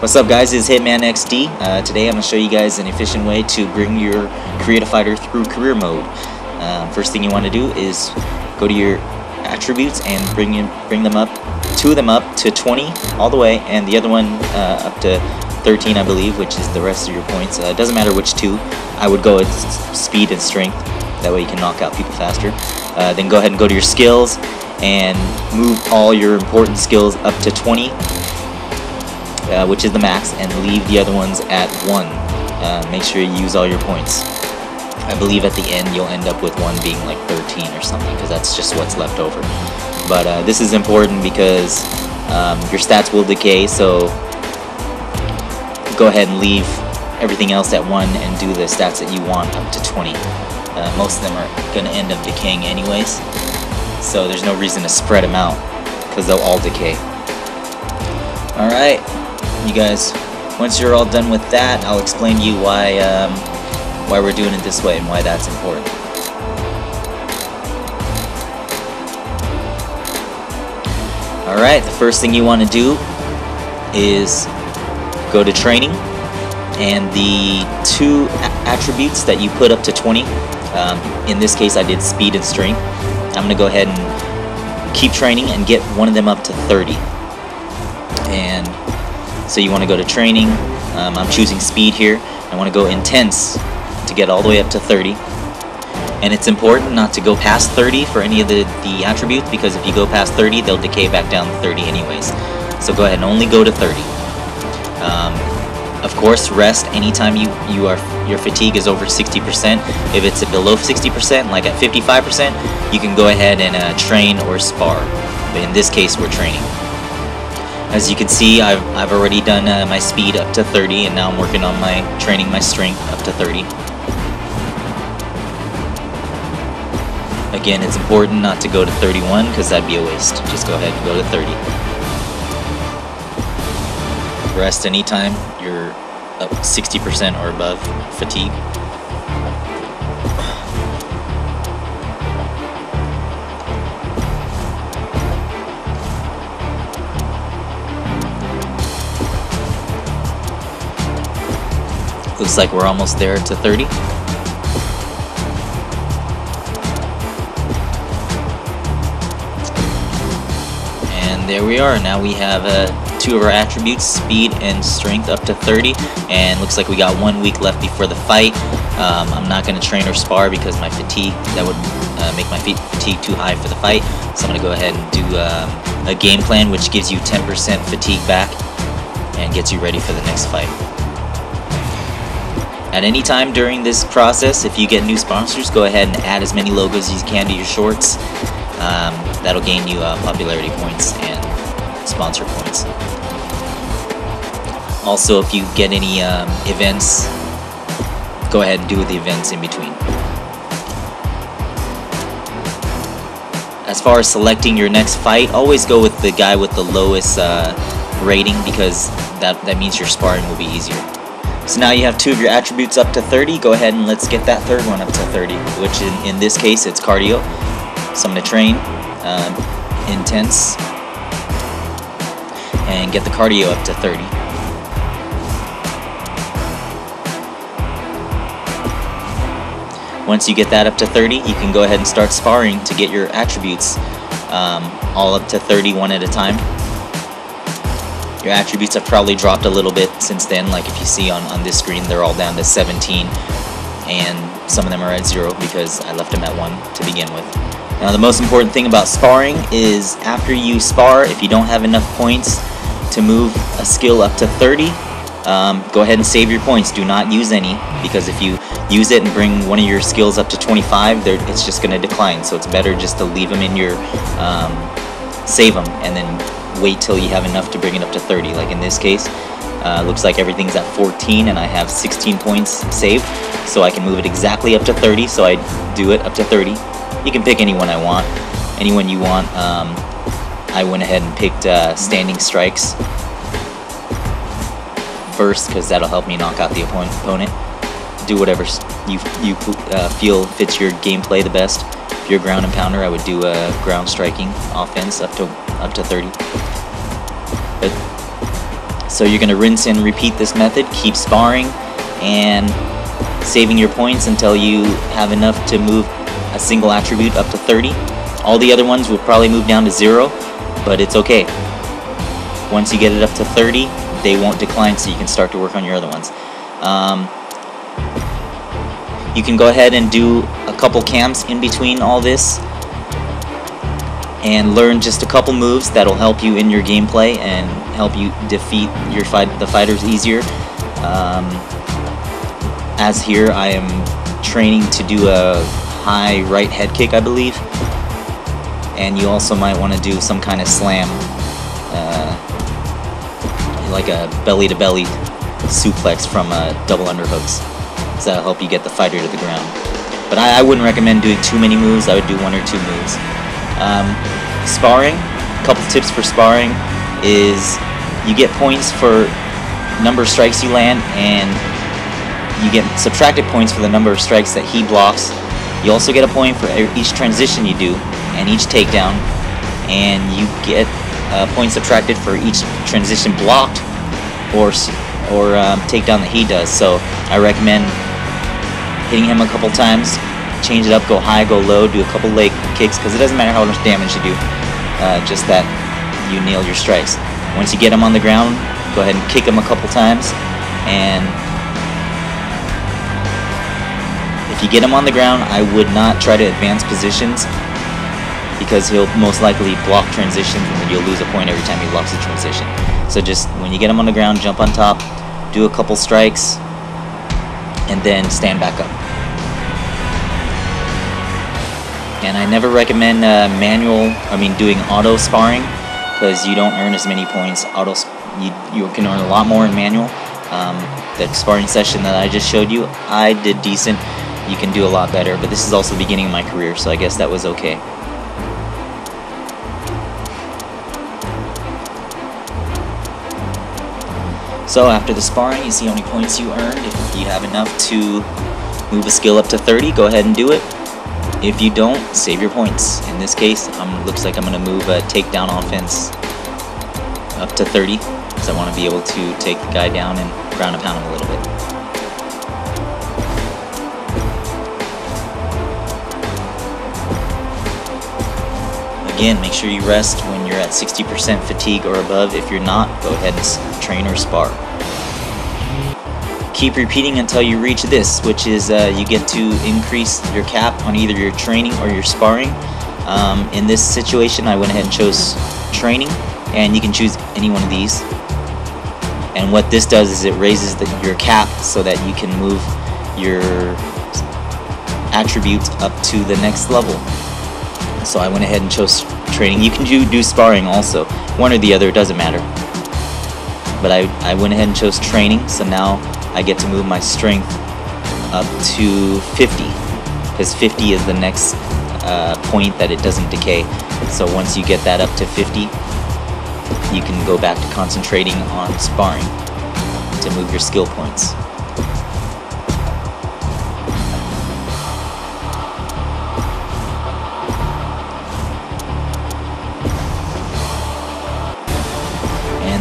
What's up guys, it's Hitman XD. Uh, today I'm going to show you guys an efficient way to bring your Create a Fighter through career mode. Uh, first thing you want to do is go to your attributes and bring, in, bring them up, two of them up to 20 all the way, and the other one uh, up to 13 I believe, which is the rest of your points. Uh, it doesn't matter which two, I would go with speed and strength, that way you can knock out people faster. Uh, then go ahead and go to your skills and move all your important skills up to 20 uh, which is the max, and leave the other ones at 1. Uh, make sure you use all your points. I believe at the end you'll end up with one being like 13 or something, because that's just what's left over. But uh, this is important because um, your stats will decay, so go ahead and leave everything else at 1 and do the stats that you want up to 20. Uh, most of them are going to end up decaying anyways, so there's no reason to spread them out, because they'll all decay. Alright, you guys, once you're all done with that, I'll explain to you why, um, why we're doing it this way and why that's important. Alright, the first thing you want to do is go to training and the two attributes that you put up to 20 um, in this case I did speed and strength. I'm gonna go ahead and keep training and get one of them up to 30 and so you want to go to training. Um, I'm choosing speed here. I want to go intense to get all the way up to 30. And it's important not to go past 30 for any of the, the attributes because if you go past 30, they'll decay back down to 30 anyways. So go ahead and only go to 30. Um, of course, rest anytime you, you are your fatigue is over 60%. If it's below 60%, like at 55%, you can go ahead and uh, train or spar. But in this case, we're training. As you can see, I've, I've already done uh, my speed up to 30, and now I'm working on my training my strength up to 30. Again, it's important not to go to 31, because that'd be a waste. Just go ahead and go to 30. Rest anytime you're up 60% or above fatigue. Looks like we're almost there to 30. And there we are. Now we have uh, two of our attributes, speed and strength, up to 30. And looks like we got one week left before the fight. Um, I'm not going to train or spar because my fatigue, that would uh, make my fatigue too high for the fight. So I'm going to go ahead and do um, a game plan which gives you 10% fatigue back and gets you ready for the next fight. At any time during this process, if you get new sponsors, go ahead and add as many logos as you can to your shorts. Um, that'll gain you uh, popularity points and sponsor points. Also, if you get any um, events, go ahead and do the events in between. As far as selecting your next fight, always go with the guy with the lowest uh, rating because that, that means your sparring will be easier. So now you have two of your attributes up to 30. Go ahead and let's get that third one up to 30, which in, in this case it's cardio. So I'm going to train um, intense and get the cardio up to 30. Once you get that up to 30, you can go ahead and start sparring to get your attributes um, all up to 30 one at a time. Your attributes have probably dropped a little bit since then, like if you see on, on this screen, they're all down to 17, and some of them are at 0 because I left them at 1 to begin with. Now the most important thing about sparring is after you spar, if you don't have enough points to move a skill up to 30, um, go ahead and save your points. Do not use any because if you use it and bring one of your skills up to 25, it's just going to decline. So it's better just to leave them in your, um, save them, and then wait till you have enough to bring it up to 30. Like in this case, uh, looks like everything's at 14 and I have 16 points saved. So I can move it exactly up to 30. So I do it up to 30. You can pick anyone I want. Anyone you want. Um, I went ahead and picked uh, Standing Strikes first because that'll help me knock out the opponent. Do whatever you, you uh, feel fits your gameplay the best. If you're a ground and pounder, I would do a ground striking offense up to up to 30. But So you're going to rinse and repeat this method, keep sparring, and saving your points until you have enough to move a single attribute up to 30. All the other ones will probably move down to zero, but it's okay. Once you get it up to 30, they won't decline, so you can start to work on your other ones. Um, you can go ahead and do a couple camps in between all this and learn just a couple moves that'll help you in your gameplay and help you defeat your fight the fighters easier. Um, as here, I am training to do a high right head kick, I believe, and you also might want to do some kind of slam, uh, like a belly to belly suplex from uh, double underhooks. So that'll help you get the fighter to the ground. But I, I wouldn't recommend doing too many moves. I would do one or two moves. Um, sparring, a couple tips for sparring is you get points for number of strikes you land and you get subtracted points for the number of strikes that he blocks. You also get a point for each transition you do and each takedown and you get uh, points subtracted for each transition blocked or or um, takedown that he does. So I recommend hitting him a couple times, change it up, go high, go low, do a couple leg kicks, because it doesn't matter how much damage you do, uh, just that you nail your strikes. Once you get him on the ground, go ahead and kick him a couple times, and if you get him on the ground, I would not try to advance positions, because he'll most likely block transitions, and you'll lose a point every time he blocks a transition. So just when you get him on the ground, jump on top, do a couple strikes, and then stand back up. And I never recommend uh, manual, I mean doing auto sparring, because you don't earn as many points. Auto, you, you can earn a lot more in manual. Um, the sparring session that I just showed you, I did decent. You can do a lot better, but this is also the beginning of my career, so I guess that was okay. So after the sparring, you see how many points you earned. If you have enough to move a skill up to 30, go ahead and do it. If you don't, save your points. In this case, looks like I'm going to move a takedown offense up to 30 because I want to be able to take the guy down and ground and pound him a little bit. Again, make sure you rest when you're at 60% fatigue or above. If you're not, go ahead and train or spar. Keep repeating until you reach this, which is uh, you get to increase your cap on either your training or your sparring. Um, in this situation, I went ahead and chose training, and you can choose any one of these. And what this does is it raises the, your cap so that you can move your attributes up to the next level so I went ahead and chose training. You can do, do sparring also, one or the other, it doesn't matter. But I, I went ahead and chose training, so now I get to move my strength up to 50, because 50 is the next uh, point that it doesn't decay. So once you get that up to 50, you can go back to concentrating on sparring to move your skill points.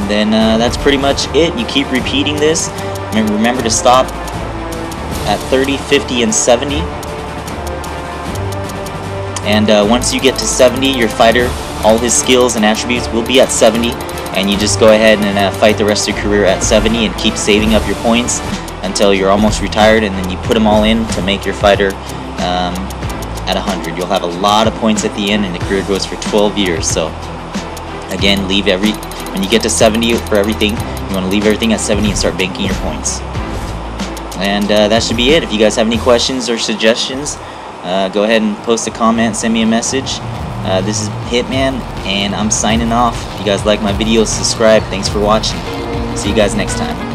and then uh, that's pretty much it you keep repeating this remember, remember to stop at 30 50 and 70 and uh, once you get to 70 your fighter all his skills and attributes will be at 70 and you just go ahead and uh, fight the rest of your career at 70 and keep saving up your points until you're almost retired and then you put them all in to make your fighter um, at 100 you'll have a lot of points at the end and the career goes for 12 years. So again leave every when you get to 70 for everything, you want to leave everything at 70 and start banking your points. And uh, that should be it. If you guys have any questions or suggestions, uh, go ahead and post a comment, send me a message. Uh, this is Hitman, and I'm signing off. If you guys like my videos, subscribe. Thanks for watching. See you guys next time.